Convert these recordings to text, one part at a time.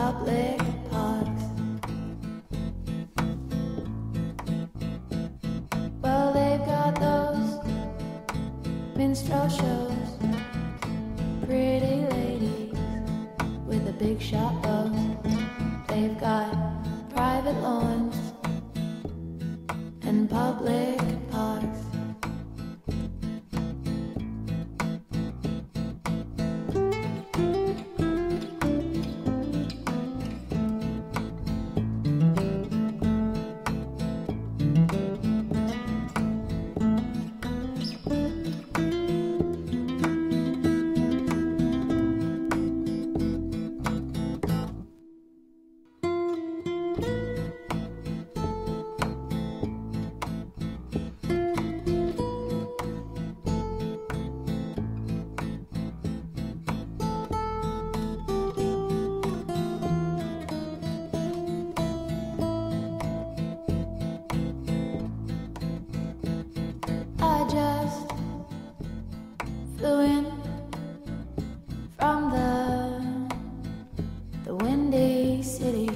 public parks. Well, they've got those minstrel shows, pretty ladies with the big shot bows. They've got private lawns windy city,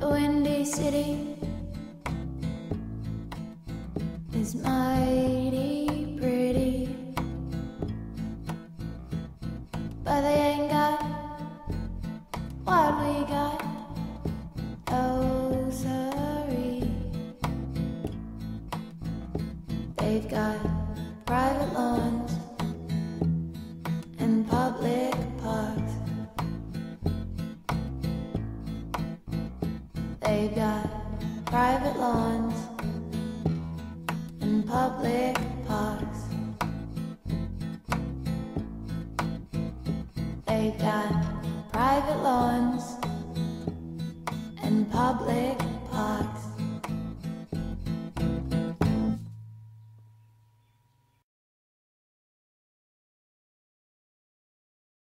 the windy city is mighty pretty, but they ain't got what we got. Oh, sorry, they've got private lawns and public. They've got private lawns and public parks. They've got private lawns and public